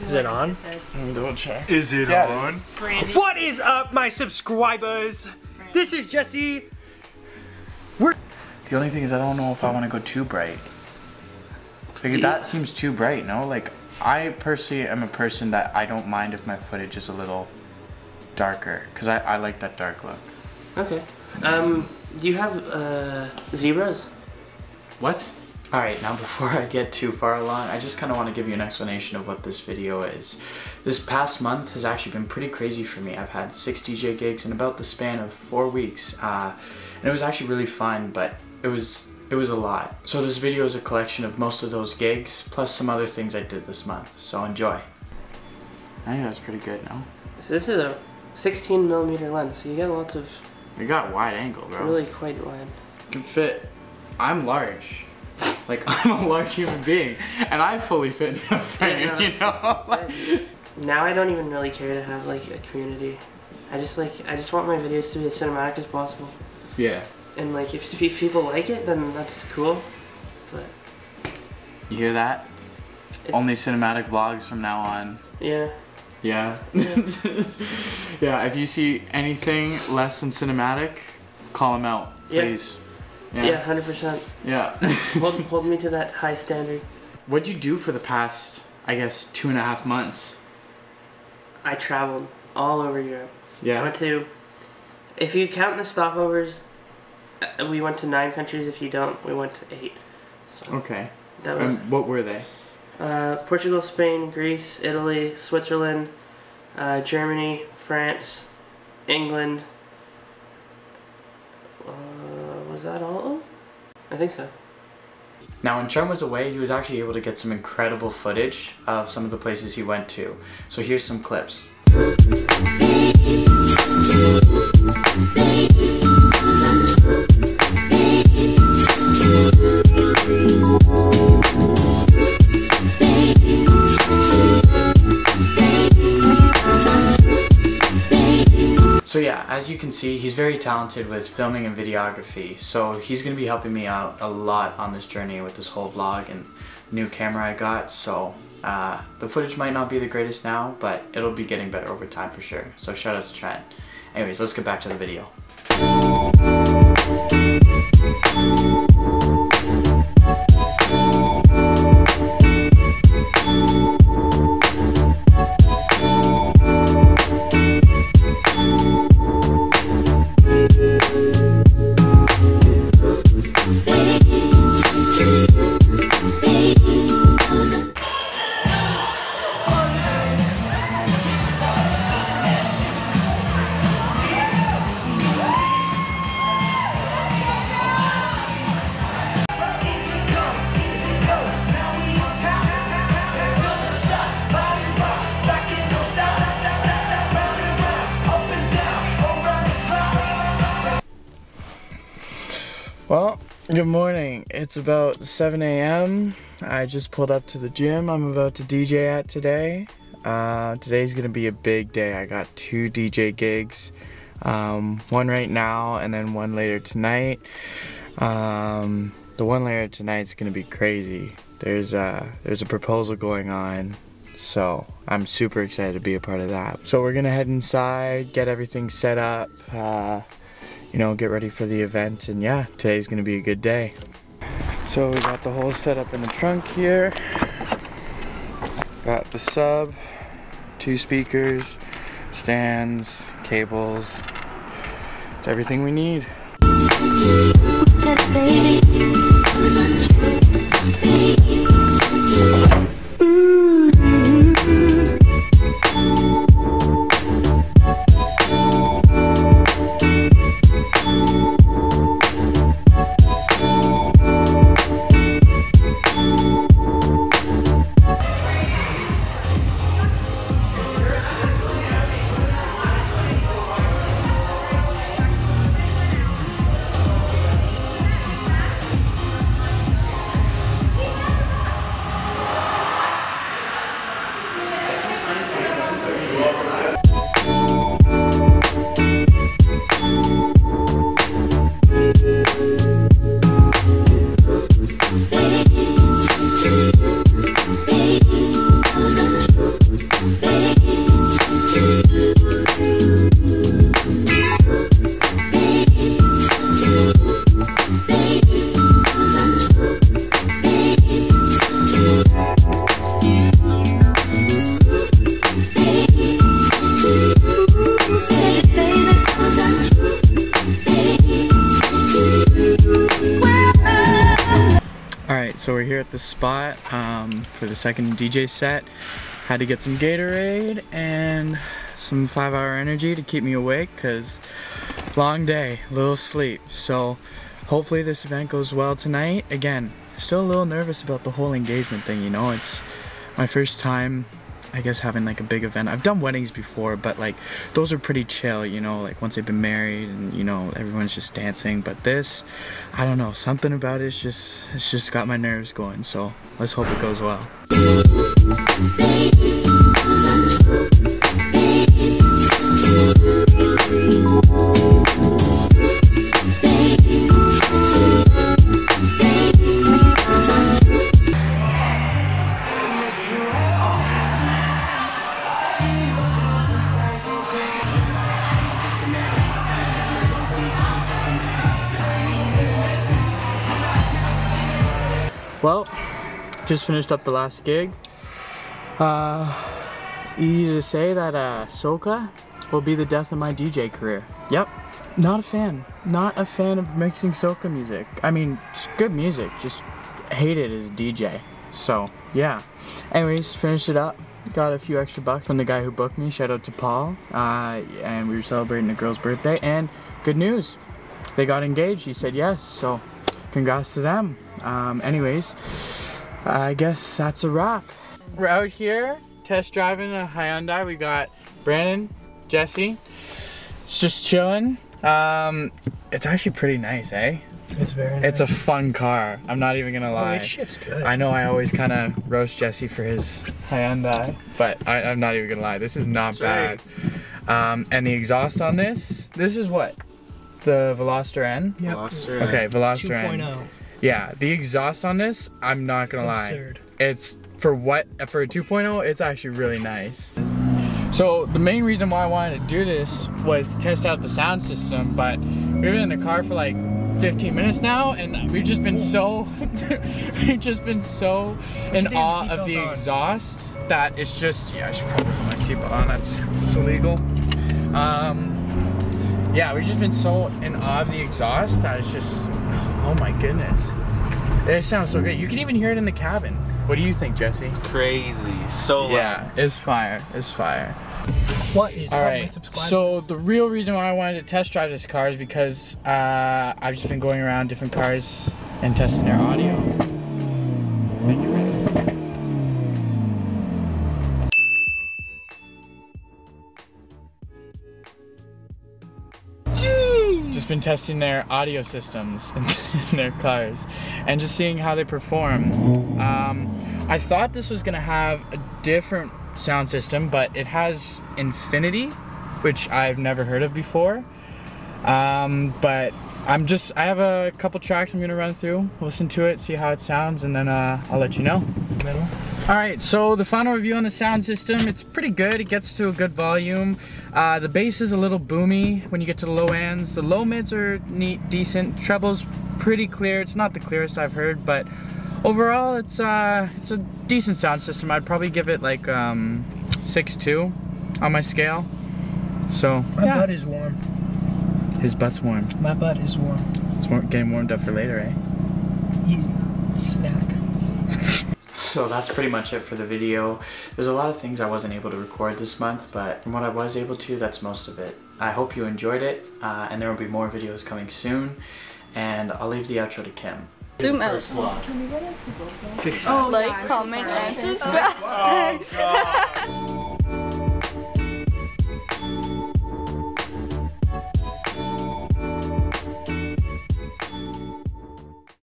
Is it on? Double check. Is it Yeah, it is. on? What is up, my subscribers? This is Jesse. The only thing is I don't know if I want to go too bright. Like that seems too bright, no? Like I personally am a person that I don't mind if my footage is a little darker because I, I like that dark look. Okay. Um, do you have uh, zebras? What? Alright, now before I get too far along, I just kind of want to give you an explanation of what this video is. This past month has actually been pretty crazy for me. I've had six DJ gigs in about the span of four weeks. Uh, and it was actually really fun, but it was it was a lot. So this video is a collection of most of those gigs, plus some other things I did this month. So enjoy. I think that's pretty good, no? So this is a 16 millimeter lens, so you get lots of You got wide angle, bro. really quite wide. You can fit. I'm large. Like I'm a large human being, and I fully fit in a frame. no, you know, like, Now I don't even really care to have like a community. I just like I just want my videos to be as cinematic as possible. yeah. And like if people like it, then that's cool. But You hear that? It- Only cinematic vlogs from now on. yeah, Yeah. yeah. If you see anything less than cinematic, call them out, Yeah. please. yeah, hundred percent. Yeah. Hold hold me to that high standard. What'd you do for the past, I guess, two and a half months? I traveled all over Europe. Yeah. I went to, if you count the stopovers, we went to nine countries. If you don't, we went to eight. So Okay. that was And what were they? uh, Portugal, Spain, Greece, Italy, Switzerland, uh, Germany, France, England. Uh, was that all? I think so. Now, when Chum was away, he was actually able to get some incredible footage of some of the places he went to. So here's some clips. As you can see, he's very talented with filming and videography. So he's gonna be helping me out a lot on this journey with this whole vlog and new camera I got. So uh, the footage might not be the greatest now, but it'll be getting better over time for sure. So shout out to Trent. Anyways, let's get back to the video. Good morning. It's about 7 a.m. I just pulled up to the gym I'm about to DJ at today. Uh, today's gonna be a big day. I got two DJ gigs, um, one right now and then one later tonight. Um, the one later tonight's gonna be crazy. There's a there's a proposal going on, so I'm super excited to be a part of that. So we're gonna head inside, get everything set up. Uh, you know, get ready for the event. And yeah, today's gonna be a good day. So we got the whole setup in the trunk here. Got the sub, two speakers, stands, cables. It's everything we need. So we're here at the spot um, for the second DJ set. Had to get some Gatorade and some five hour energy to keep me awake because long day, little sleep. So hopefully this event goes well tonight. Again, still a little nervous about the whole engagement thing, you know, it's my first time I guess having like a big event. I've done weddings before, but like those are pretty chill, you know, like once they've been married and you know everyone's just dancing. But this, I don't know, something about it's just it's just got my nerves going. So let's hope it goes well. Well, just finished up the last gig. Uh, easy to say that uh, soca will be the death of my DJ career. Yep. Not a fan. Not a fan of mixing soca music. I mean, it's good music, just hate it as DJ. So, yeah. Anyways, finished it up. Got a few extra bucks from the guy who booked me. Shout out to Paul. Uh, and we were celebrating a girl's birthday. And good news, they got engaged. He said yes. So, congrats to them. Um, anyways, I guess that's a wrap. We're out here test driving a Hyundai. We got Brandon, Jesse. It's just chilling. Um, it's actually pretty nice, eh? It's very nice. It's a fun car. I'm not even gonna Oh, lie. it shifts good. I know I always kind of roast Jesse for his Hyundai, but I, I'm not even gonna lie. This is not That's bad. Um, and the exhaust on this, this is what? The Veloster N? Yep. Okay, Veloster N. 2.0. Yeah, the exhaust on this, I'm not gonna lie. It's for what for a 2.0, it's actually really nice. So the main reason why I wanted to do this was to test out the sound system, but we've been in the car for like 15 minutes now, and we've just been so we've just been so in awe of the on. exhaust that it's just yeah, I should probably put my seatbelt on. That's that's illegal. Um, yeah, we've just been so in awe of the exhaust that it's just oh my goodness. It sounds so good. You can even hear it in the cabin. What do you think, Jesse? Crazy. So loud. Yeah, it's fire. It's fire. What is All up, my subscribers? So the real reason why I wanted to test drive this car is because uh, I've just been going around different cars and testing their audio. Testing their audio systems in, their cars and just seeing how they perform. Um, I thought this was gonna have a different sound system, but it has Infinity, which I've never heard of before. Um, but I'm just, I have a couple tracks I'm gonna run through, listen to it, see how it sounds, and then uh, I'll let you know. Middle. All right, so the final review on the sound system, it's pretty good. It gets to a good volume. Uh, the bass is a little boomy when you get to the low ends. The low mids are neat, decent. Treble's pretty clear. It's not the clearest I've heard, but overall, it's uh, it's a decent sound system. I'd probably give it like um, 6.2 on my scale. So My yeah, butt is warm. his butt's warm. My butt is warm. It's war- getting warmed up for later, eh? Easy. Snack. So that's pretty much it for the video. There's a lot of things I wasn't able to record this month, but from what I was able to, that's most of it. I hope you enjoyed it, uh, and there will be more videos coming soon. And I'll leave the outro to Kim. Zoom out. Fix that. Like, comment, and subscribe. Oh god.